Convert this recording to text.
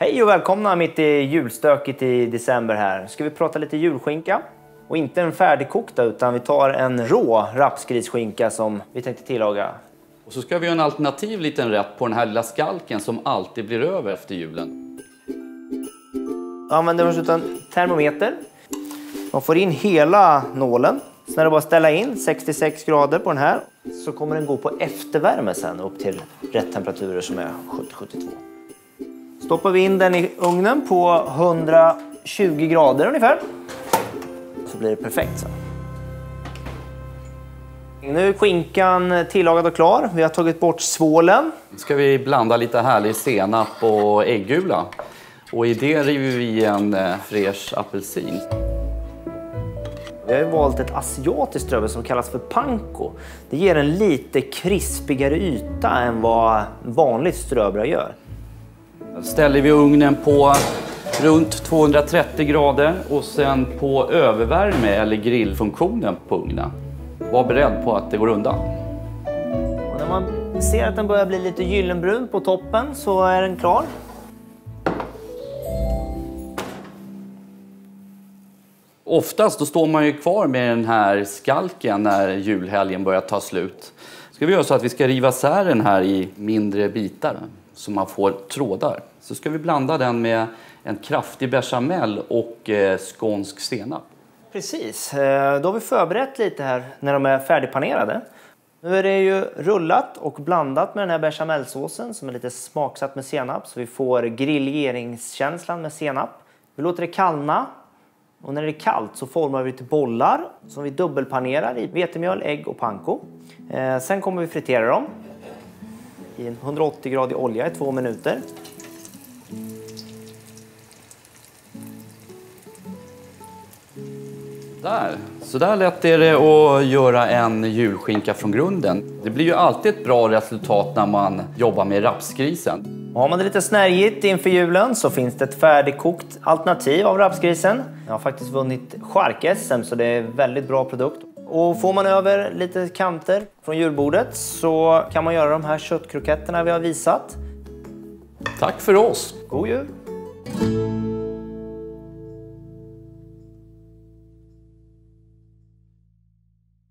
Hej och välkomna mitt i julstöket i december här. Ska vi prata lite julskinka? Och inte en färdigkokta utan vi tar en rå rapsgrisskinka som vi tänkte tillaga. Och så ska vi göra en alternativ liten rätt på den här lilla skalken som alltid blir över efter julen. Använder oss av en termometer. Man får in hela nålen. Sen är det bara att ställa in 66 grader på den här. Så kommer den gå på eftervärme sen upp till rätt temperaturer som är 70-72. Stoppar vi in den i ugnen på 120 grader ungefär. Så blir det perfekt sen. Nu är skinkan tillagad och klar. Vi har tagit bort svålen. Nu ska vi blanda lite härlig senap och äggula. Och i det river vi en eh, fräsch apelsin. Vi har valt ett asiatiskt ströbröd som kallas för panko. Det ger en lite krispigare yta än vad vanligt ströbröd gör. Ställer vi ugnen på runt 230 grader och sen på övervärme eller grillfunktionen på ugnen. Var beredd på att det går undan. Och när man ser att den börjar bli lite gyllenbrun på toppen så är den klar. Oftast då står man ju kvar med den här skalken när julhelgen börjar ta slut. Ska vi göra så att vi ska riva isär den här i mindre bitar så man får trådar. Så ska vi blanda den med en kraftig bechamel och eh, skånsk senap. Precis, eh, då har vi förberett lite här när de är färdigpanerade. Nu är det ju rullat och blandat med den här bechamelsåsen som är lite smaksatt med senap så vi får grilleringskänslan med senap. Vi låter det kallna och när det är kallt så formar vi till bollar som vi dubbelpanerar i vetemjöl, ägg och panko. Eh, sen kommer vi fritera dem i en 180-gradig olja i två minuter. Där. Så där lätt är det att göra en julskinka från grunden. Det blir ju alltid ett bra resultat när man jobbar med rapsgrisen. Och har man det lite snärjigt inför julen så finns det ett färdigkokt alternativ av rapsgrisen. Jag har faktiskt vunnit chark-SM så det är en väldigt bra produkt. Och får man över lite kanter från julbordet så kan man göra de här köttkroketterna vi har visat. Tack för oss! God jul!